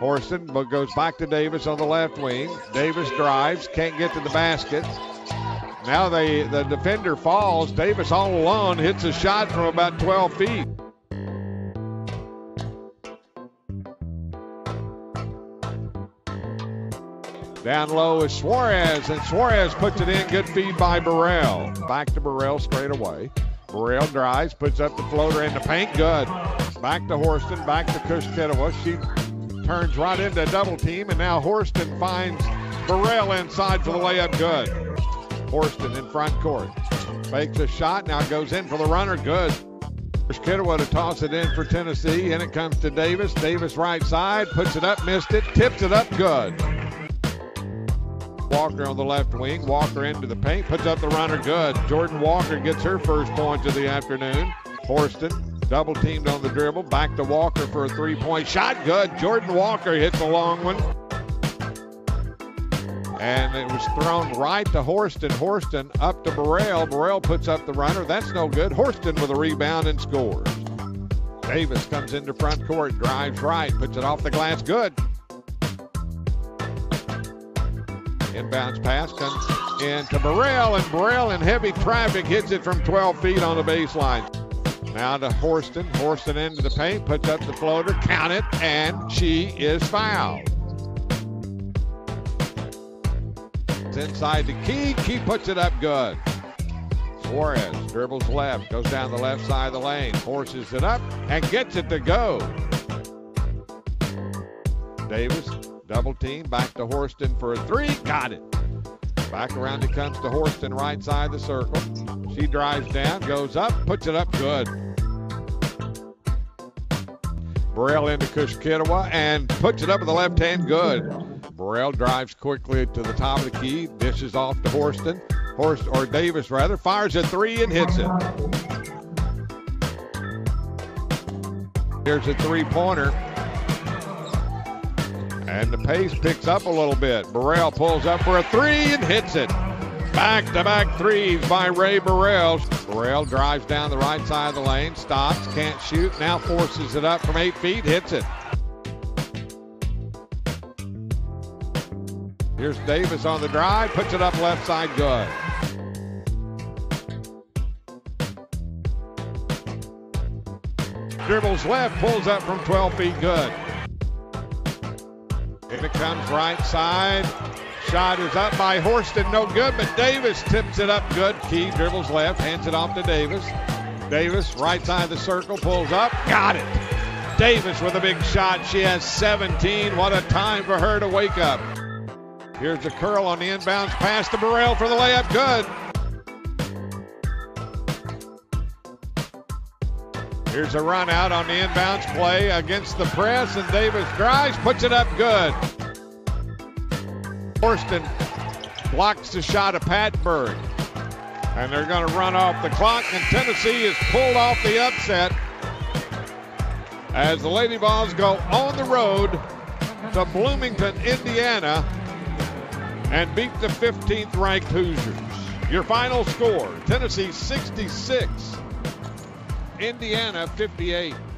Horston goes back to Davis on the left wing. Davis drives, can't get to the basket. Now they the defender falls. Davis all alone hits a shot from about 12 feet. Down low is Suarez, and Suarez puts it in. Good feed by Burrell. Back to Burrell straight away. Burrell drives, puts up the floater in the paint. Good. Back to Horston, back to Kush She turns right into a double team, and now Horston finds Burrell inside for the layup. Good. Horston in front court. Fakes a shot, now goes in for the runner. Good. Kidderwood to toss it in for Tennessee, and it comes to Davis. Davis right side, puts it up, missed it, tips it up, good. Walker on the left wing. Walker into the paint, puts up the runner good. Jordan Walker gets her first point of the afternoon. Horston double teamed on the dribble. Back to Walker for a three point shot. Good. Jordan Walker hits a long one. And it was thrown right to Horston. Horston up to Burrell. Burrell puts up the runner. That's no good. Horston with a rebound and scores. Davis comes into front court, drives right, puts it off the glass. Good. Inbounds pass comes into Burrell, and Burrell in heavy traffic hits it from 12 feet on the baseline. Now to Horston. Horston into the paint, puts up the floater, count it, and she is fouled. It's inside the key. Key puts it up good. Suarez dribbles left, goes down the left side of the lane, forces it up, and gets it to go. Davis Double team back to Horston for a three. Got it. Back around it comes to Horston, right side of the circle. She drives down, goes up, puts it up good. Burrell into Kushkituah and puts it up with the left hand good. Burrell drives quickly to the top of the key, dishes off to Horston. Horst or Davis rather fires a three and hits it. Here's a three pointer. And the pace picks up a little bit. Burrell pulls up for a three and hits it. Back to back threes by Rae Burrell. Burrell drives down the right side of the lane, stops, can't shoot, now forces it up from eight feet, hits it. Here's Davis on the drive, puts it up left side, good. Dribbles left, pulls up from 12 feet, good. In it comes right side. Shot is up by Horston, no good, but Davis tips it up good. Key dribbles left, hands it off to Davis. Davis, right side of the circle, pulls up, got it. Davis with a big shot. She has 17. What a time for her to wake up. Here's a curl on the inbounds pass to Burrell for the layup. Good. Here's a run out on the inbounds play against the press, and Davis drives, puts it up good. Horston blocks the shot of Patberg. And they're going to run off the clock, and Tennessee is pulled off the upset as the Lady Vols go on the road to Bloomington, Indiana, and beat the 15th ranked Hoosiers. Your final score Tennessee 66, Indiana 58.